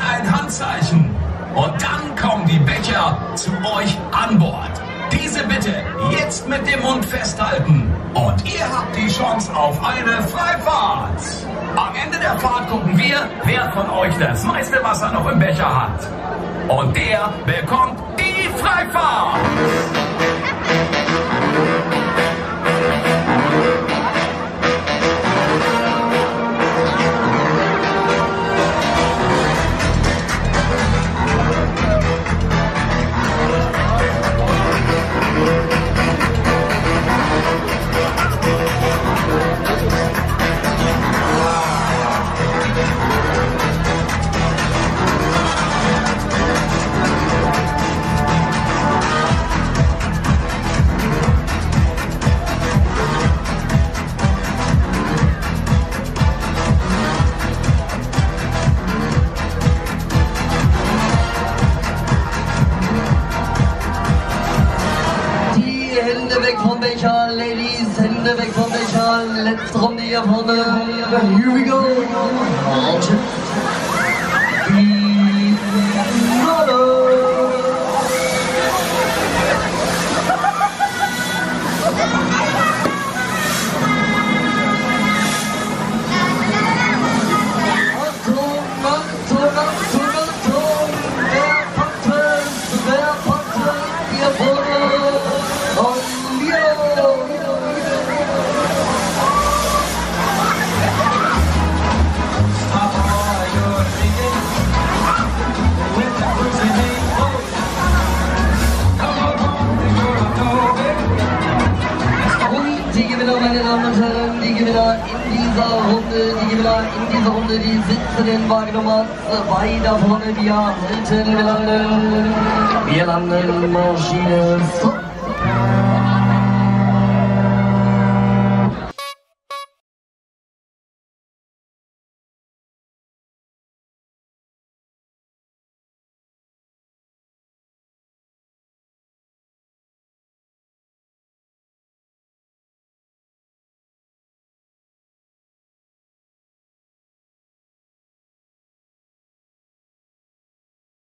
ein Handzeichen. Und dann kommen die Becher zu euch an Bord. Diese bitte jetzt mit dem Mund festhalten. Und ihr habt die Chance auf eine Freifahrt. Am Ende der Fahrt gucken wir, wer von euch das meiste Wasser noch im Becher hat. Und der bekommt die Freifahrt. von der Kahn, Ladies, Hände weg von der Kahn, letzte Runde hier vorne, here we go. In dieser Runde, die Gewinner in dieser Runde, die sitzen in Wagen Nummer 2 da vorne. Wir halten, wir landen, wir landen, Maschine, stop.